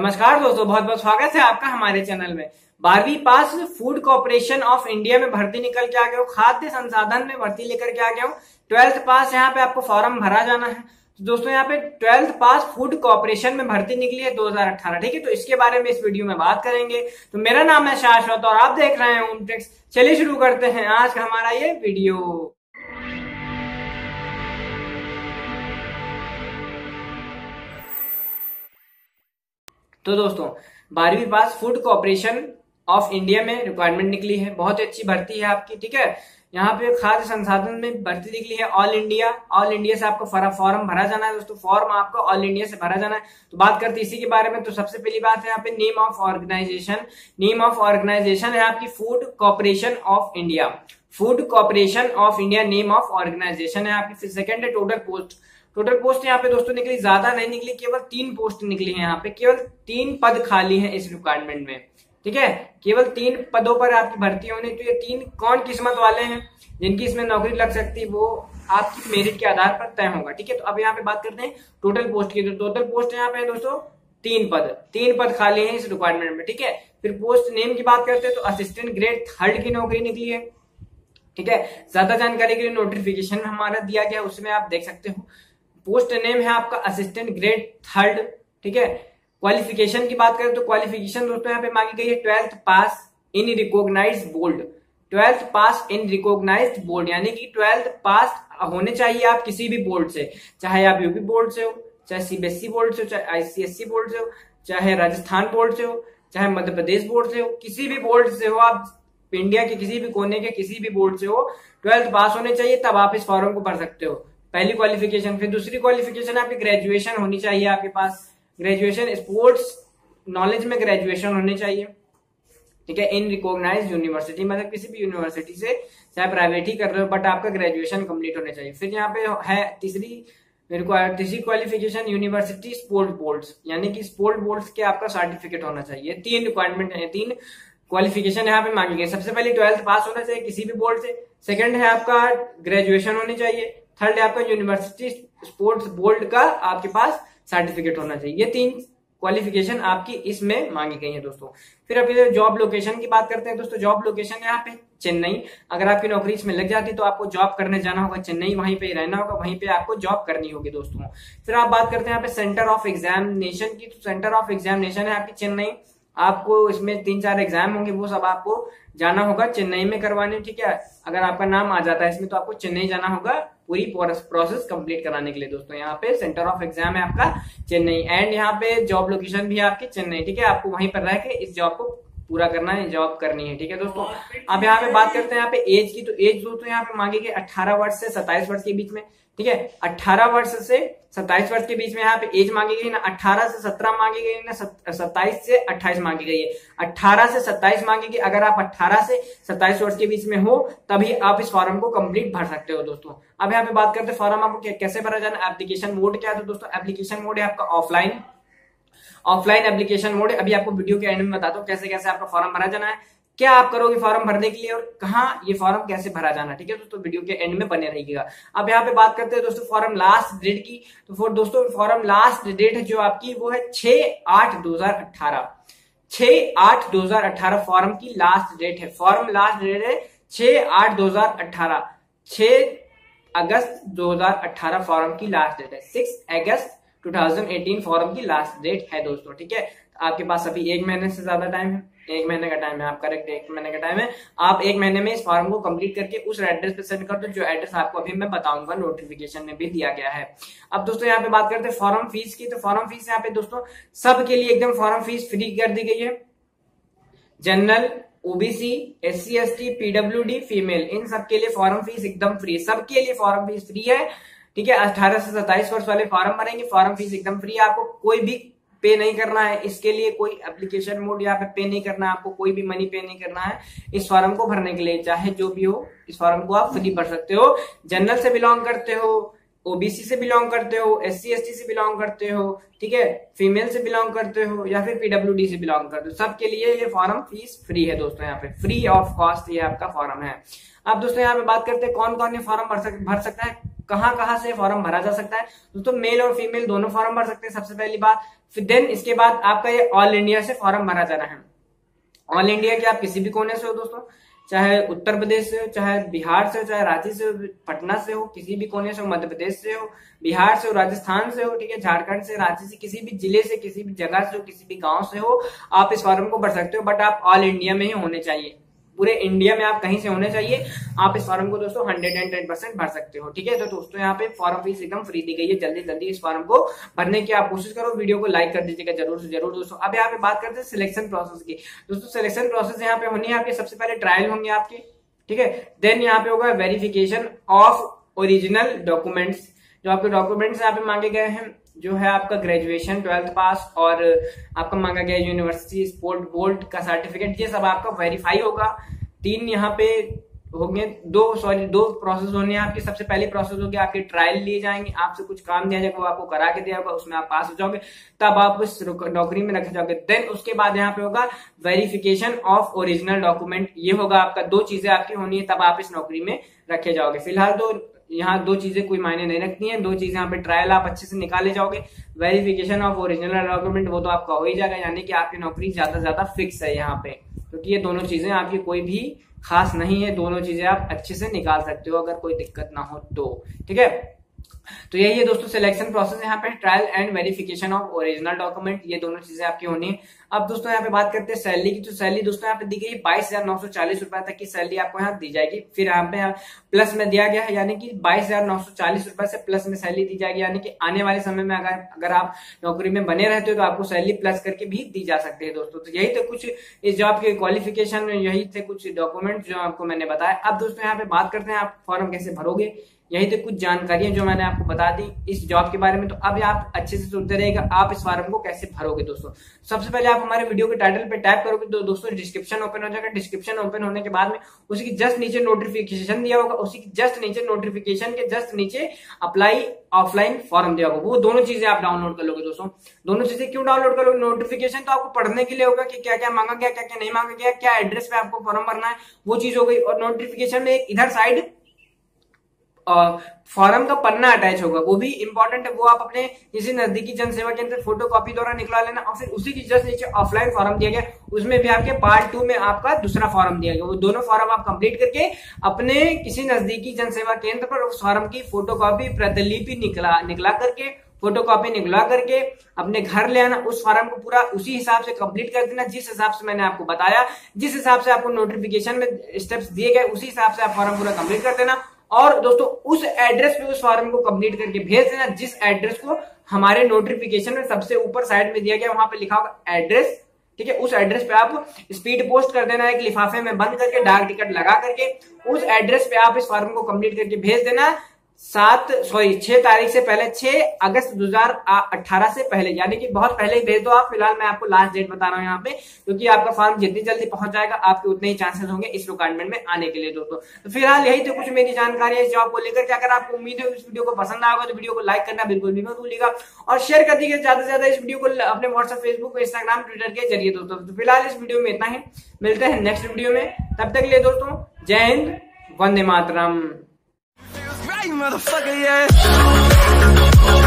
नमस्कार दोस्तों, बहुत बहुत स्वागत है आपका हमारे चैनल में। बारहवीं pass food corporation of India में भर्ती निकल के आ गया हो, खाद्य संसाधन में भर्ती लेकर के आ गया हूँ। ट्वेल्थ पास यहाँ पे आपको फॉर्म भरा जाना है। तो दोस्तों, यहाँ पे ट्वेल्थ पास फ़ूड कॉर्पोरेशन में भर्ती निकली है 2018 ठीक है? तो इसके बारे में इस वीडियो में बात करेंगे। तो मेरा नाम है शाश्वत और आप देख रहे हैं चलिए शुरू करते हैं आज का हमारा ये वीडियो तो दोस्तों, बारहवीं pass food corporation of India में रिक्वायरमेंट निकली है। बहुत अच्छी भर्ती है आपकी, ठीक है? यहाँ पे खाद्य संसाधन में भर्ती निकली है ऑल इंडिया ऑल इंडिया से आपको फॉर्म भरा जाना है दोस्तों। फॉर्म आपको ऑल इंडिया से भरा जाना है। तो बात करते हैं इसी के बारे में। तो सबसे पहली बात है यहाँ पे name of organisation name of organisation है आपकी food corporation of India food corporation of India name of organisation है आपकी। सेकंड है टोटल पोस्ट टोटल पोस्ट यहाँ पे दोस्तों निकली, ज़्यादा नहीं निकली, केवल तीन पोस्ट निकली है यहाँ पे, केवल तीन पद खाली है इस रिक्वायरमेंट में, ठीक है? केवल तीन पदों पर आपकी भर्ती होनी तो ये तीन कौन किस्मत वाले हैं, जिनकी इसमें नौकरी लग सकती है, वो आपकी मेरिट के आधार पर तय होगा, ठीक है? तो अब यहाँ पे बात करते हैं टोटल पोस्ट की। तो टोटल पोस्ट यहाँ पे है दोस्तों, तीन पद तीन पद खाली हैं इस रिक्वायरमेंट में, ठीक है? फिर पोस्ट नेम की बात करते हैं तो असिस्टेंट ग्रेड थर्ड की नौकरी निकली है, ठीक है? ज़्यादा जानकारी के लिए नोटिफिकेशन हमारा दिया गया उसमें आप देख सकते हो। पोस्ट नेम है आपका असिस्टेंट ग्रेड थर्ड, ठीक है? क्वालिफिकेशन की बात करें तो क्वालिफिकेशन दोस्तों यहाँ पे मांगी गई है twelfth pass in recognise board twelfth pass in recognise board यानी कि ट्वेल्थ पास होने चाहिए आप किसी भी बोर्ड से। चाहे आप यूपी बोर्ड से हो, चाहे सीबीएसई बोर्ड से हो, चाहे आईसीएससी बोर्ड से हो, चाहे राजस्थान बोर्ड से हो, चाहे मध्य प्रदेश बोर्ड से हो, किसी भी बोर्ड से हो, आप इंडिया के किसी भी कोने के किसी भी बोर्ड से हो, ट्वेल्थ पास होने चाहिए, तब आप इस फॉर्म को भर सकते हो। पहली क्वालिफिकेशन फिर दूसरी क्वालिफिकेशन आपकी ग्रेजुएशन होनी चाहिए आपके पास। ग्रेजुएशन स्पोर्ट्स नॉलेज में ग्रेजुएशन होनी चाहिए। ठीक है? इन रिकॉग्नाइज यूनिवर्सिटी मतलब किसी भी यूनिवर्सिटी से, चाहे प्राइवेट ही कर रहे हो बट आपका ग्रेजुएशन कंप्लीट होना चाहिए। फिर यहाँ पे है तीसरी तीसरी क्वालिफिकेशन यूनिवर्सिटी स्पोर्ट बोर्ड यानी कि स्पोर्ट बोर्ड के आपका सर्टिफिकेट होना चाहिए। तीन रिक्वायरमेंट है, तीन क्वालिफिकेशन यहाँ पे मांगी गई सबसे पहले ट्वेल्थ पास होना चाहिए किसी भी बोर्ड से। सेकंड है आपका ग्रेजुएशन होनी चाहिए। थर्ड आपका यूनिवर्सिटी स्पोर्ट्स बोर्ड का आपके पास सर्टिफिकेट होना चाहिए। ये तीन क्वालिफिकेशन आपकी इसमें मांगी गई है दोस्तों। फिर अभी जॉब लोकेशन की बात करते हैं दोस्तों। जॉब लोकेशन यहाँ पे चेन्नई। अगर आपकी नौकरी इसमें लग जाती तो आपको जॉब करने जाना होगा चेन्नई, वहीं पे रहना होगा, वहीं पे आपको जॉब करनी होगी दोस्तों। फिर आप बात करते हैं यहाँ पे सेंटर ऑफ़ एग्जामिनेशन की। तो सेंटर ऑफ़ एग्जामिनेशन है आपकी चेन्नई। आपको इसमें तीन चार एग्ज़ाम होंगे, वो सब आपको जाना होगा चेन्नई में करवाने। ठीक है? अगर आपका नाम आ जाता है इसमें तो आपको चेन्नई जाना होगा। पूरी प्रोसेस कंप्लीट कराने के लिए दोस्तों। यहाँ पे सेंटर ऑफ़ एग्ज़ाम है आपका चेन्नई। एंड यहाँ पे जॉब लोकेशन भी है आपकी चेन्नई ठीक है? आपको वहीं पर रह के इस जॉब को पूरा करना है जॉब करनी है ठीक है दोस्तों? अब यहाँ पे बात करते हैं यहाँ पे एज की। तो एज दोस्तों यहाँ पे मांगे गए अठारह वर्ष से सत्ताईस वर्ष के बीच में। ठीक है? अट्ठारह वर्ष से सत्ताईस वर्ष के बीच में यहाँ पे एज मांगी गई ना अट्ठारह से सत्रह मांगी गई ना सत्ताईस से अट्ठाईस मांगी गई है। अट्ठारह से सत्ताईस मांगी गई। अगर आप अट्ठारह से सत्ताईस वर्ष के बीच में हो, तभी आप इस फॉर्म को कंप्लीट भर सकते हो दोस्तों। अब यहाँ पे बात करते हैं फॉर्म आपको कैसे भरा जाना एप्लीकेशन मोड क्या है तो दोस्तों एप्लीकेशन मोड है आपका ऑफलाइन ऑफलाइन एप्लीकेशन मोड अभी आपको वीडियो के एंड में बताता हूँ कैसे कैसे आपका फॉर्म भरा जाना है। क्या आप करोगे फॉर्म भरने के लिए और कहा ये फॉर्म कैसे भरा जाना, ठीक है दोस्तों? वीडियो के एंड में बने रहेगा अब यहाँ पे बात करते हैं दोस्तों फॉर्म लास्ट डेट की। तो फॉर दोस्तों, फॉर्म लास्ट डेट जो आपकी, वो है छह आठ दो हज़ार अट्ठारह छह आठ दो हज़ार अट्ठारह फॉर्म की लास्ट डेट है। फॉर्म लास्ट डेट है छह आठ दो हज़ार अट्ठारह छह अगस्त 2018 फॉर्म की लास्ट डेट है। सिक्स अगस्त 2018 फॉर्म की लास्ट डेट है दोस्तों, ठीक है? आपके पास अभी एक महीने से ज़्यादा टाइम है। एक महीने का टाइम है, आप करेक्ट एक महीने का टाइम है। आप एक महीने में इस फॉर्म को कंप्लीट करके उस एड्रेस पे सेंड कर दो, जो एड्रेस आपको अभी मैं बताऊँगा नोटिफिकेशन में भी दिया गया है। अब दोस्तों, यहाँ पे बात करते हैं फॉर्म फ़ीस की। तो फॉर्म फ़ीस यहाँ पे दोस्तों सबके लिए एकदम फॉर्म फ़ीस फ्री कर दी गई है। General OBC S C S T PW D female इन सबके लिए फॉर्म फ़ीस एकदम फ्री सबके लिए फॉर्म फ़ीस फ्री है। ठीक है, अठारह से सत्ताईस वर्ष वाले फॉर्म भरेंगे फॉर्म फ़ीस एकदम फ्री है। आपको कोई भी पे नहीं करना है इसके लिए कोई एप्लीकेशन मोड यहाँ पे पे नहीं करना है आपको कोई भी मनी पे नहीं करना है इस फॉर्म को भरने के लिए चाहे जो भी हो इस फॉर्म को आप फ्री भर सकते हो। जनरल से बिलोंग करते हो ओबीसी से बिलोंग करते हो एस सी से बिलोंग करते हो ठीक है? फीमेल से बिलोंग करते हो या फिर पीडब्ल्यू से बिलोंग करते हो। सबके लिए ये फॉर्म फ़ीस फ्री है दोस्तों यहाँ पे। फ्री ऑफ़ कॉस्ट ये आपका फॉर्म है। अब दोस्तों यहाँ पे बात करते हैं कौन कौन ये फॉर्म भर, भर सकता है। कहाँ कहाँ से फॉर्म भरा जा सकता है दोस्तों मेल और फीमेल दोनों फॉर्म भर सकते हैं सबसे पहली बात फिर देन इसके बाद आपका ये ऑल इंडिया से फॉर्म भरा जाना है ऑल इंडिया के आप किसी भी कोने से हो दोस्तों चाहे उत्तर प्रदेश से हो चाहे बिहार से हो चाहे रांची से हो पटना से हो किसी भी कोने से हो मध्य प्रदेश से हो बिहार से हो राजस्थान से हो ठीक है झारखंड से रांची से किसी भी ज़िले से किसी भी जगह से हो किसी भी गाँव से हो आप इस फॉर्म को भर सकते हो बट आप ऑल इंडिया में ही होने चाहिए पूरे इंडिया में आप कहीं से होने चाहिए, आप इस फॉर्म को दोस्तों हंड्रेड एंड टेन परसेंट भर सकते हो, ठीक है? तो दोस्तों यहाँ पे फॉर्म फ़ीस एकदम फ्री दी गई है जल्दी जल्दी इस फॉर्म को भरने की आप कोशिश करो वीडियो को लाइक कर दीजिएगा ज़रूर से ज़रूर। दोस्तों, अब यहाँ पे बात करते हैं सिलेक्शन प्रोसेस की। दोस्तों सिलेक्शन प्रोसेस यहाँ पे होनी है आपके, सबसे पहले ट्रायल होंगे आपके, ठीक है? देन यहाँ पे होगा वेरिफिकेशन ऑफ़ ओरिजिनल डॉक्यूमेंट्स जो आपके डॉक्यूमेंट्स यहाँ पे मांगे गए हैं। जो है आपका ग्रेजुएशन ट्वेल्थ पास और आपका मांगा गया यूनिवर्सिटी स्पोर्ट बोर्ड का सर्टिफिकेट ये सब आपका वेरीफाई होगा। तीन यहाँ पे होंगे दो सॉरी दो प्रोसेस होने हैं आपकी। सबसे पहली प्रोसेस होगी आपके ट्रायल लिए जाएँगे। आपसे कुछ काम दिया जाएगा, वो आपको करा के दिया होगा, उसमें आप पास हो जाओगे। तब आप उस नौकरी में रखे जाओगे। देन उसके बाद यहाँ पे होगा वेरिफिकेशन ऑफ़ ओरिजिनल डॉक्यूमेंट ये होगा आपका, दो चीज़ें आपकी होनी है, तब आप इस नौकरी में रखे जाओगे। फ़िलहाल तो यहाँ दो चीज़ें कोई मायने नहीं रखती हैं। दो चीज़ें यहाँ पे ट्रायल आप अच्छे से निकाले जाओगे। वेरिफिकेशन ऑफ़ ओरिजिनल डॉक्यूमेंट वो तो आपका हो ही जाएगा। यानी कि आपकी नौकरी ज़्यादा से ज़्यादा फिक्स है यहाँ पे। क्योंकि ये दोनों चीज़ें आपकी कोई भी खास नहीं है। दोनों चीज़ें आप अच्छे से निकाल सकते हो, अगर कोई दिक्कत ना हो तो। ठीक है? तो यही है दोस्तों सिलेक्शन प्रोसेस यहाँ पे trial and verification of original document ये दोनों चीज़ें आपकी होनी है। अब दोस्तों, यहाँ पे बात करते हैं सैलरी की। तो सैलरी दोस्तों, यहाँ पे दी गई बाईस हज़ार नौ सौ चालीस रुपए तक की सैलरी आपको यहाँ दी जाएगी। फिर यहाँ पे प्लस में दिया गया है, यानी कि बाईस हज़ार नौ सौ चालीस रुपए से प्लस में सैलरी दी जाएगी। यानी कि आने वाले समय में अगर अगर आप नौकरी में बने रहते हो तो आपको सैलरी प्लस करके भी दी जा सकती है दोस्तों। तो यही तो कुछ इस जॉब के क्वालिफिकेशन यही थे कुछ डॉक्यूमेंट जो आपको मैंने बताया। अब दोस्तों, यहाँ पे बात करते हैं आप फॉर्म कैसे भरोगे। यही तो कुछ जानकारियाँ जो मैंने आपको बता दी इस जॉब के बारे में तो अब आप अच्छे से सुनते रहेगा आप इस फॉर्म को कैसे भरोगे दोस्तों? सबसे पहले आप हमारे वीडियो के टाइटल पे टाइप करोगे तो दोस्तों डिस्क्रिप्शन ओपन हो जाएगा। डिस्क्रिप्शन ओपन होने के बाद में उसी जस्ट नीचे नोटिफिकेशन दिया होगा। उसी की जस्ट नीचे नोटिफिकेशन के जस्ट नीचे अप्लाई ऑफलाइन फॉर्म दिया होगा। वो दोनों चीज़ें आप डाउनलोड कर लोगे दोस्तों। दोनों चीज़ें क्यों डाउनलोड कर लोगे नोटिफिकेशन तो आपको पढ़ने के लिए होगा कि क्या क्या मांगा गया क्या क्या नहीं मांगा गया, क्या एड्रेस पे आपको फॉर्म भरना है, वो चीज़ हो गई। और नोटिफिकेशन में इधर साइड फॉर्म का पन्ना अटैच होगा। वो भी इंपॉर्टेंट है। वो आप अपने किसी नजदीकी जनसेवा केंद्र फ़ोटो कॉपी द्वारा निकला लेना और फिर उसी की जस्ट नीचे ऑफलाइन फॉर्म दिया गया। उसमें भी आपके पार्ट टू में आपका दूसरा फॉर्म दिया गया। वो दोनों फॉर्म आप कंप्लीट करके अपने किसी नजदीकी जनसेवा केंद्र पर उस फॉर्म की फ़ोटो कॉपी प्रतिलिपि निकला निकला करके फ़ोटो कॉपी निकलवा करके अपने घर ले आना। उस फॉर्म को पूरा उसी हिसाब से कंप्लीट कर देना, जिस हिसाब से मैंने आपको बताया, जिस हिसाब से आपको नोटिफिकेशन में स्टेप्स दिए गए, उसी हिसाब से आप फॉर्म पूरा कंप्लीट कर देना। और दोस्तों, उस एड्रेस पे उस फॉर्म को कंप्लीट करके भेज देना, जिस एड्रेस को हमारे नोटिफिकेशन में सबसे ऊपर साइड में दिया गया, वहाँ पे लिखा होगा एड्रेस ठीक है? उस एड्रेस पे आप स्पीड पोस्ट कर देना, एक लिफाफे में बंद करके डाक टिकट लगा करके, उस एड्रेस पे आप इस फॉर्म को कंप्लीट करके भेज देना सात सॉरी छह तारीख से पहले, छह अगस्त दो हज़ार अठारह से पहले, यानी कि बहुत पहले ही भेज दो आप, फ़िलहाल मैं आपको लास्ट डेट बता रहा हूँ यहाँ पे, क्योंकि आपका फॉर्म जितनी जल्दी पहुँच जाएगा, आपके उतने ही चांसेस होंगे इस रिक्वायरमेंट में आने के लिए दोस्तों। तो फ़िलहाल यही तो कुछ मेरी जानकारी है जॉब को लेकर के। अगर आपको उम्मीद है इस वीडियो को पसंद आएगा तो वीडियो को लाइक करना बिल्कुल भी मत भूलिएगा और शेयर कर दीजिए ज़्यादा से ज़्यादा इस वीडियो को अपने व्हाट्सएप फेसबुक इंस्टाग्राम ट्विटर के ज़रिए दोस्तों। तो फ़िलहाल इस वीडियो में इतना ही। मिलते हैं नेक्स्ट वीडियो में। तब तक लिए दोस्तों, जय हिंद, वंदे मातरम। Motherfucker, yeah.